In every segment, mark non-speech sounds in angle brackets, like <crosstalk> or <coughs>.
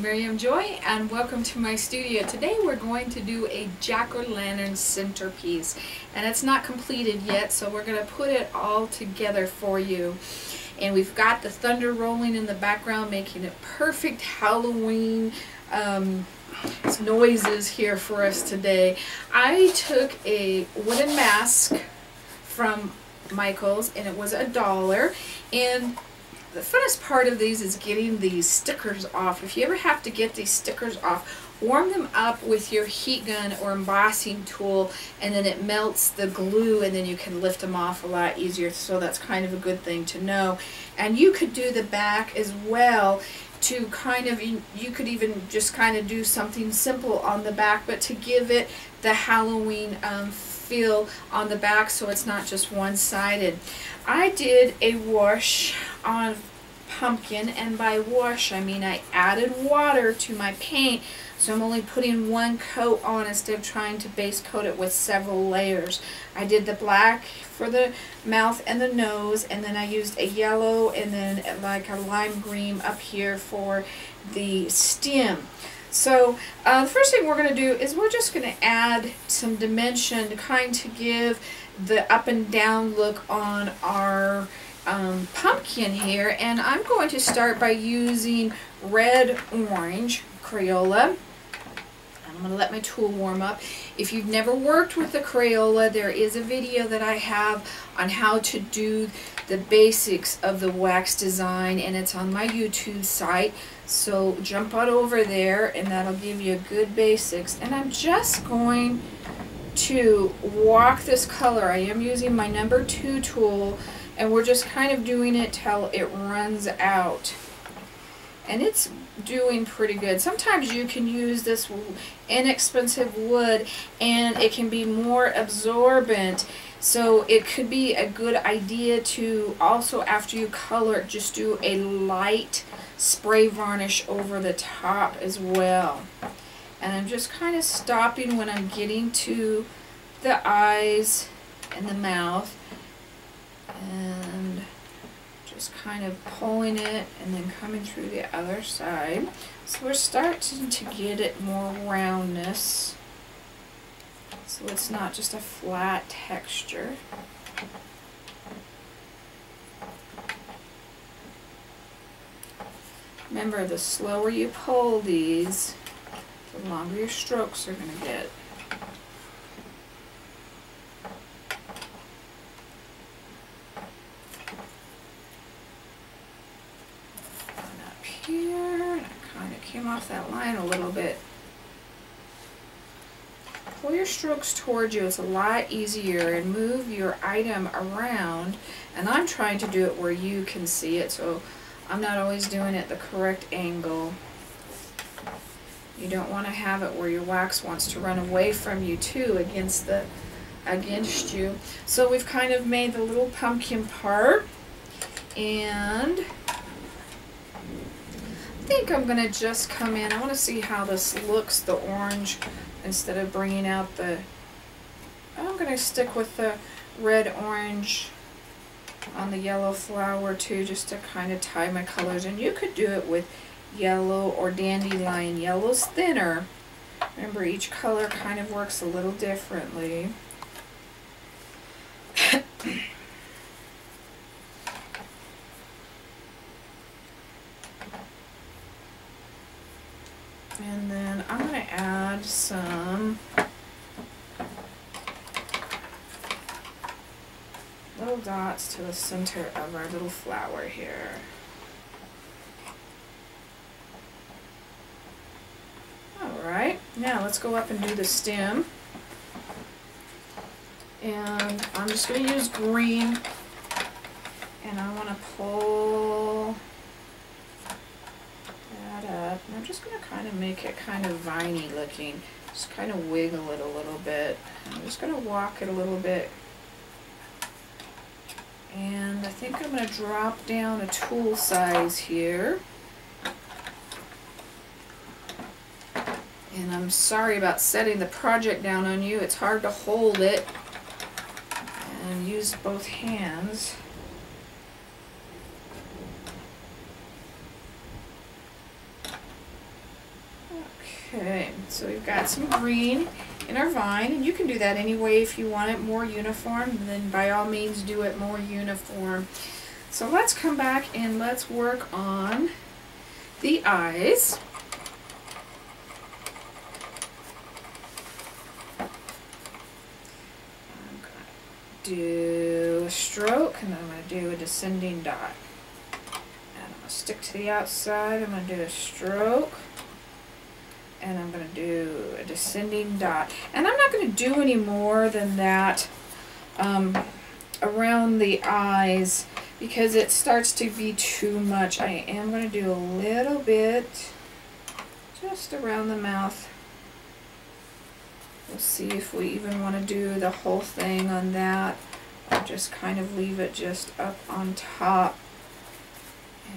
Miriam Joy and welcome to my studio. Today we're going to do a jack-o'-lantern centerpiece and it's not completed yet so we're going to put it all together for you. And we've got the thunder rolling in the background making it perfect Halloween um, noises here for us today. I took a wooden mask from Michaels and it was a dollar and the funnest part of these is getting these stickers off. If you ever have to get these stickers off, warm them up with your heat gun or embossing tool and then it melts the glue and then you can lift them off a lot easier so that's kind of a good thing to know and you could do the back as well to kind of you could even just kind of do something simple on the back but to give it the Halloween um, feel on the back so it's not just one-sided. I did a wash on pumpkin and by wash I mean I added water to my paint so I'm only putting one coat on instead of trying to base coat it with several layers. I did the black for the mouth and the nose and then I used a yellow and then like a lime green up here for the stem. So uh, the first thing we're going to do is we're just going to add some dimension to kind of give the up and down look on our um, pumpkin here. And I'm going to start by using red orange Crayola. I'm going to let my tool warm up. If you've never worked with the Crayola, there is a video that I have on how to do the basics of the wax design and it's on my YouTube site. So jump on over there and that'll give you a good basics. And I'm just going to walk this color. I am using my number two tool and we're just kind of doing it till it runs out. And it's doing pretty good. Sometimes you can use this inexpensive wood and it can be more absorbent so it could be a good idea to also after you color just do a light spray varnish over the top as well. And I'm just kind of stopping when I'm getting to the eyes and the mouth and just kind of pulling it and then coming through the other side. So we're starting to get it more roundness. So it's not just a flat texture. Remember, the slower you pull these, the longer your strokes are going to get. And up here, it kind of came off that line a little bit pull your strokes towards you. It's a lot easier and move your item around. And I'm trying to do it where you can see it, so I'm not always doing it the correct angle. You don't want to have it where your wax wants to run away from you too against the against you. So we've kind of made the little pumpkin part and think I'm going to just come in. I want to see how this looks, the orange instead of bringing out the, I'm going to stick with the red orange on the yellow flower too, just to kind of tie my colors. And you could do it with yellow or dandelion. Yellow's thinner. Remember, each color kind of works a little differently. <coughs> And then I'm going to add some little dots to the center of our little flower here. Alright, now let's go up and do the stem. And I'm just going to use green and I want to pull up. And I'm just going to kind of make it kind of viney looking. Just kind of wiggle it a little bit. I'm just going to walk it a little bit. And I think I'm going to drop down a tool size here. And I'm sorry about setting the project down on you. It's hard to hold it and use both hands. Okay, so we've got some green in our vine, and you can do that anyway if you want it more uniform, then by all means do it more uniform. So let's come back and let's work on the eyes. I'm going to do a stroke, and then I'm going to do a descending dot. And I'm going to stick to the outside, I'm going to do a stroke and I'm going to do a descending dot. And I'm not going to do any more than that um, around the eyes because it starts to be too much. I am going to do a little bit just around the mouth. We'll see if we even want to do the whole thing on that. Or just kind of leave it just up on top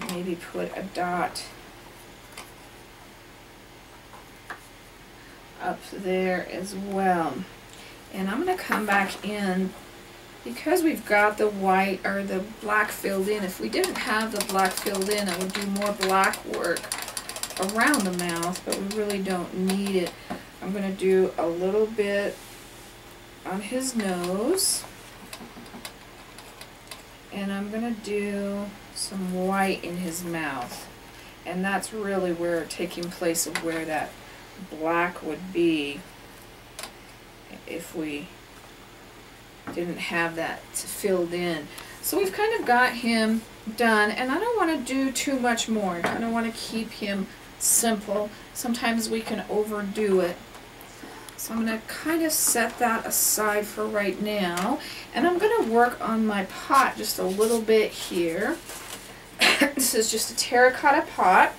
and maybe put a dot up there as well. And I'm going to come back in because we've got the white or the black filled in. If we didn't have the black filled in, I would do more black work around the mouth, but we really don't need it. I'm going to do a little bit on his nose. And I'm going to do some white in his mouth. And that's really where taking place of where that black would be if we didn't have that filled in. So we've kind of got him done, and I don't want to do too much more. I don't want to keep him simple. Sometimes we can overdo it. So I'm going to kind of set that aside for right now. And I'm going to work on my pot just a little bit here. <coughs> this is just a terracotta pot.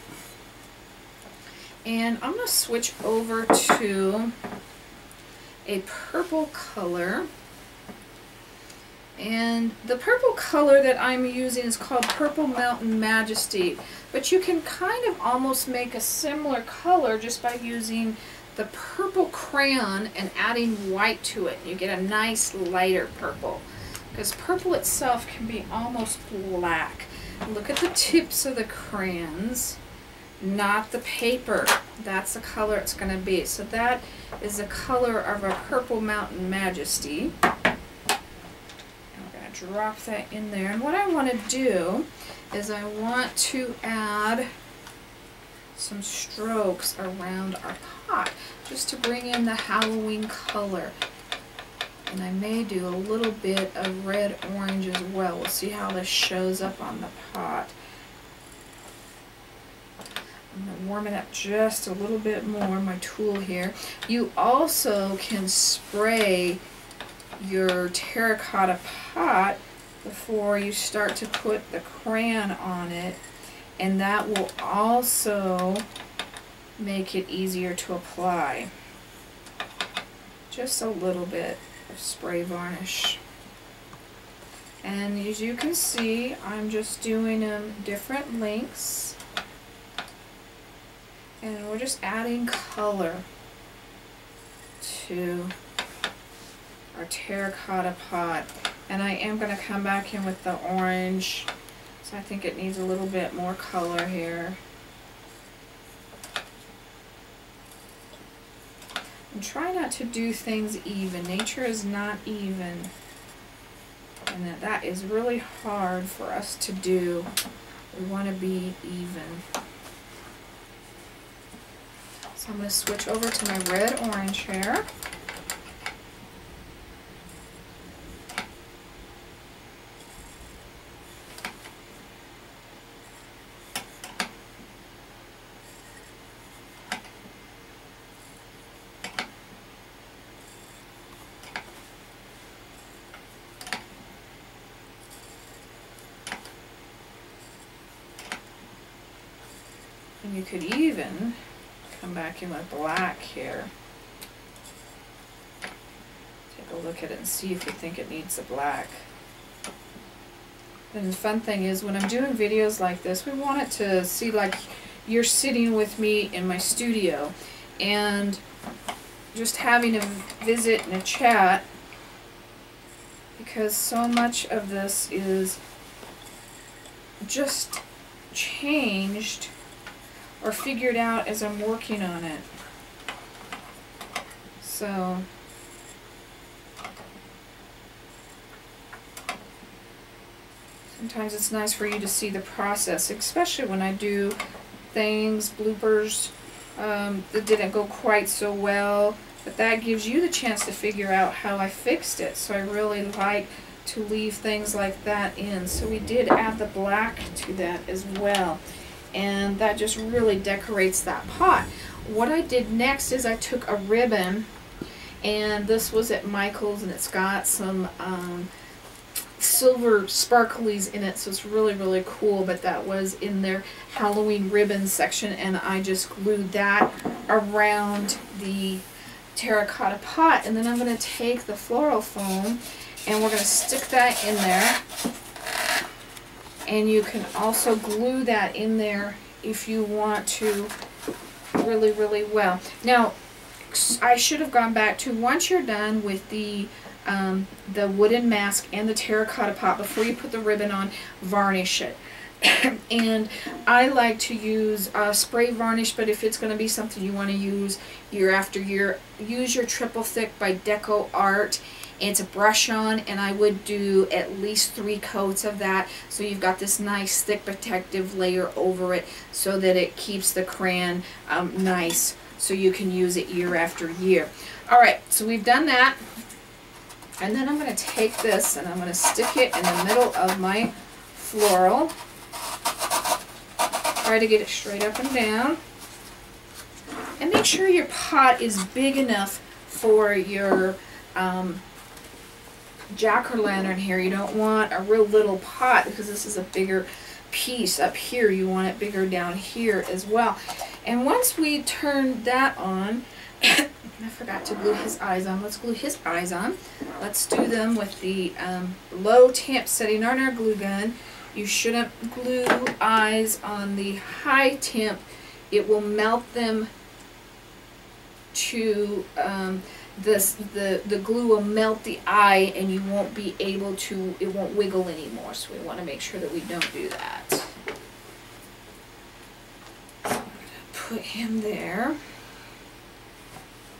And I'm going to switch over to a purple color. And the purple color that I'm using is called Purple Mountain Majesty. But you can kind of almost make a similar color just by using the purple crayon and adding white to it. You get a nice lighter purple. Because purple itself can be almost black. Look at the tips of the crayons not the paper. That's the color it's going to be. So that is the color of a Purple Mountain Majesty. I'm going to drop that in there. And what I want to do is I want to add some strokes around our pot just to bring in the Halloween color. And I may do a little bit of red orange as well. We'll see how this shows up on the pot. I'm going to warm it up just a little bit more, my tool here. You also can spray your terracotta pot before you start to put the crayon on it and that will also make it easier to apply. Just a little bit of spray varnish. And as you can see, I'm just doing them different lengths. And we're just adding color to our terracotta pot. And I am going to come back in with the orange. So I think it needs a little bit more color here. And try not to do things even. Nature is not even. And that, that is really hard for us to do. We want to be even. So I'm going to switch over to my red-orange hair. And you could even come back in with black here. Take a look at it and see if you think it needs the black. And the fun thing is when I'm doing videos like this, we want it to see like you're sitting with me in my studio and just having a visit and a chat because so much of this is just changed or figured out as I'm working on it. So sometimes it's nice for you to see the process, especially when I do things, bloopers um, that didn't go quite so well. But that gives you the chance to figure out how I fixed it. So I really like to leave things like that in. So we did add the black to that as well. And that just really decorates that pot. What I did next is I took a ribbon and this was at Michael's and it's got some um, silver sparklies in it so it's really really cool but that was in their Halloween ribbon section and I just glued that around the terracotta pot and then I'm going to take the floral foam and we're going to stick that in there and you can also glue that in there if you want to really really well now I should have gone back to once you're done with the um, the wooden mask and the terracotta pot before you put the ribbon on varnish it <coughs> and I like to use uh, spray varnish, but if it's going to be something you want to use year after year, use your triple thick by Deco Art. It's a brush on, and I would do at least three coats of that, so you've got this nice thick protective layer over it, so that it keeps the crayon um, nice, so you can use it year after year. All right, so we've done that, and then I'm going to take this and I'm going to stick it in the middle of my floral. Try to get it straight up and down. And make sure your pot is big enough for your um, jack-o'-lantern here. You don't want a real little pot because this is a bigger piece up here. You want it bigger down here as well. And once we turn that on, <coughs> I forgot to glue his eyes on. Let's glue his eyes on. Let's do them with the um, low temp setting on our glue gun. You shouldn't glue eyes on the high temp. It will melt them to um, this the the glue will melt the eye and you won't be able to it won't wiggle anymore. So we want to make sure that we don't do that. So put him there.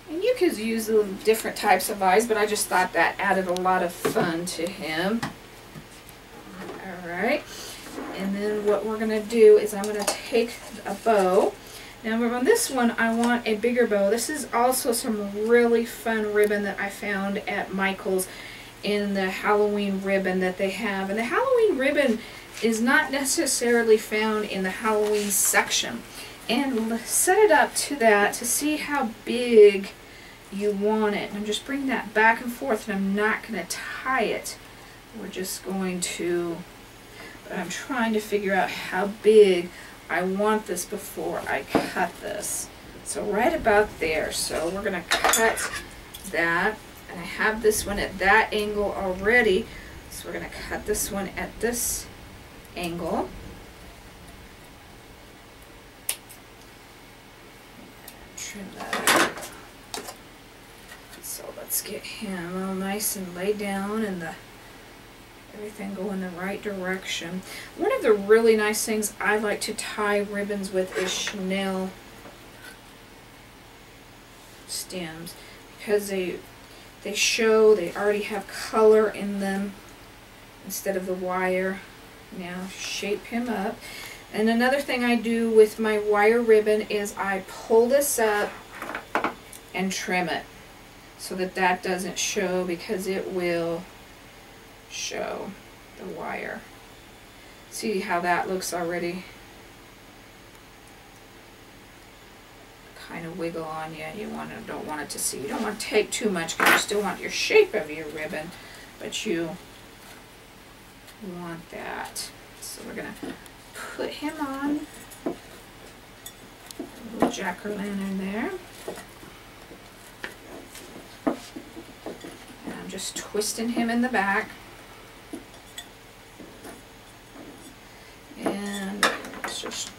And you could use different types of eyes but I just thought that added a lot of fun to him. Alright, and then what we're going to do is I'm going to take a bow. Now on this one I want a bigger bow. This is also some really fun ribbon that I found at Michael's in the Halloween ribbon that they have. And the Halloween ribbon is not necessarily found in the Halloween section. And set it up to that to see how big you want it. And I'm just bringing that back and forth and I'm not going to tie it. We're just going to but I'm trying to figure out how big I want this before I cut this. So right about there. So we're going to cut that. And I have this one at that angle already. So we're going to cut this one at this angle. Trim that So let's get him all nice and laid down in the everything go in the right direction. One of the really nice things I like to tie ribbons with is chenille stems because they they show they already have color in them instead of the wire. Now shape him up. And another thing I do with my wire ribbon is I pull this up and trim it so that that doesn't show because it will show the wire. See how that looks already? Kind of wiggle on you. You want to, don't want it to see. You don't want to take too much because you still want your shape of your ribbon, but you want that. So we're going to put him on. A little jack-o'-lantern there. And I'm just twisting him in the back. Just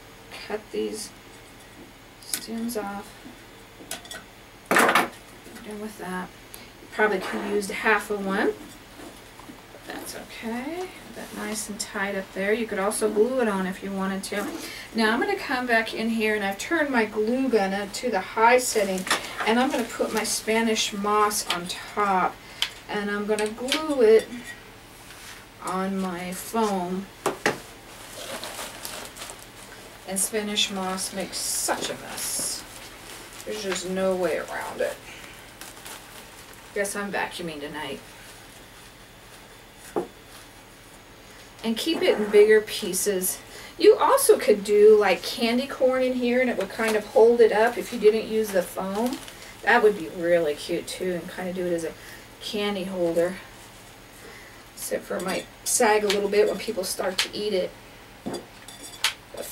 cut these stems off. Done with that. Probably could use half of one. That's okay. That nice and tight up there. You could also glue it on if you wanted to. Now I'm going to come back in here and I've turned my glue gun to the high setting And I'm going to put my Spanish moss on top and I'm going to glue it on my foam. And Spanish moss makes such a mess. There's just no way around it. Guess I'm vacuuming tonight. And keep it in bigger pieces. You also could do like candy corn in here and it would kind of hold it up if you didn't use the foam. That would be really cute too and kind of do it as a candy holder. Except for it might sag a little bit when people start to eat it.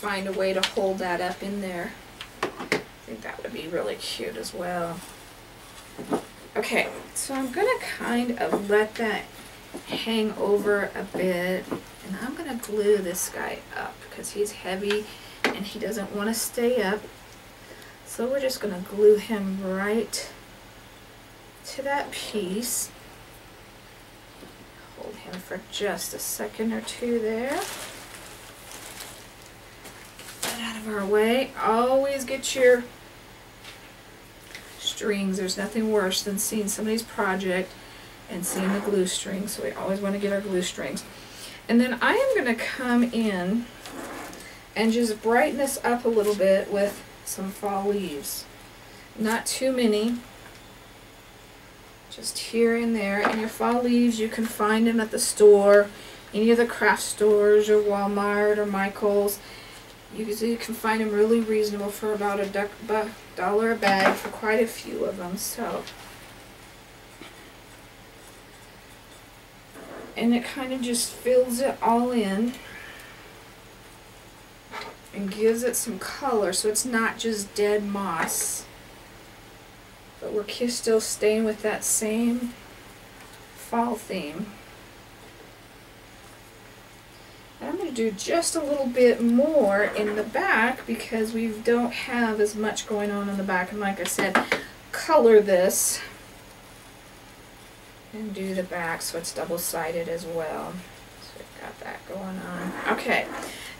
Find a way to hold that up in there. I think that would be really cute as well. Okay, so I'm going to kind of let that hang over a bit. And I'm going to glue this guy up because he's heavy and he doesn't want to stay up. So we're just going to glue him right to that piece. Hold him for just a second or two there. Of our way. Always get your strings. There's nothing worse than seeing somebody's project and seeing the glue strings. So we always want to get our glue strings. And then I am going to come in and just brighten this up a little bit with some fall leaves. Not too many, just here and there. And your fall leaves, you can find them at the store, any of the craft stores or Walmart or Michael's. You can, find them really reasonable for about a duck buck dollar a bag for quite a few of them. So, and it kind of just fills it all in and gives it some color so it's not just dead moss. But we're still staying with that same fall theme. And I'm going to do just a little bit more in the back because we don't have as much going on in the back. And like I said, color this and do the back so it's double-sided as well. So we've got that going on. Okay.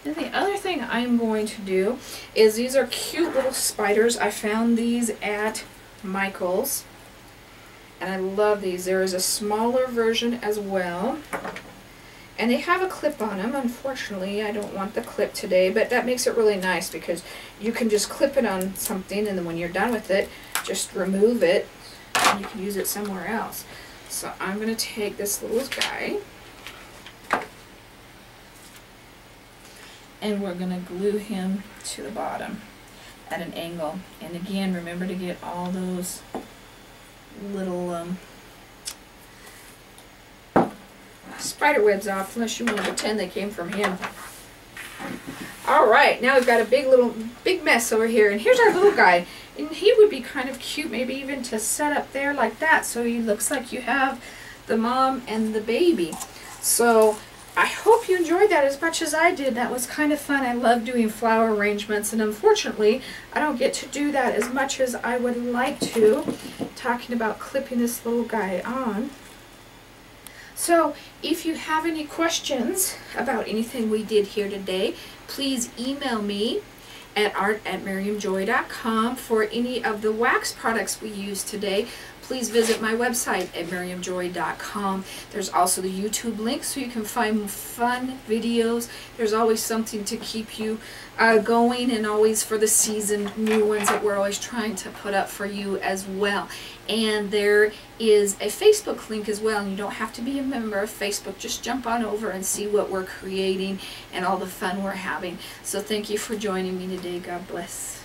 Then the other thing I'm going to do is these are cute little spiders. I found these at Michael's. And I love these. There is a smaller version as well. And they have a clip on them. Unfortunately, I don't want the clip today, but that makes it really nice because you can just clip it on something and then when you're done with it, just remove it and you can use it somewhere else. So I'm going to take this little guy and we're going to glue him to the bottom at an angle. And again, remember to get all those little um, spider webs off, unless you want to pretend they came from him. All right, now we've got a big little, big mess over here. And here's our little guy. And he would be kind of cute, maybe even to set up there like that. So he looks like you have the mom and the baby. So I hope you enjoyed that as much as I did. That was kind of fun. I love doing flower arrangements, and unfortunately, I don't get to do that as much as I would like to, talking about clipping this little guy on. So, if you have any questions about anything we did here today, please email me at art at miriamjoy.com for any of the wax products we used today please visit my website at miriamjoy.com. There's also the YouTube link so you can find fun videos. There's always something to keep you uh, going and always for the season new ones that we're always trying to put up for you as well. And there is a Facebook link as well and you don't have to be a member of Facebook. Just jump on over and see what we're creating and all the fun we're having. So thank you for joining me today. God bless.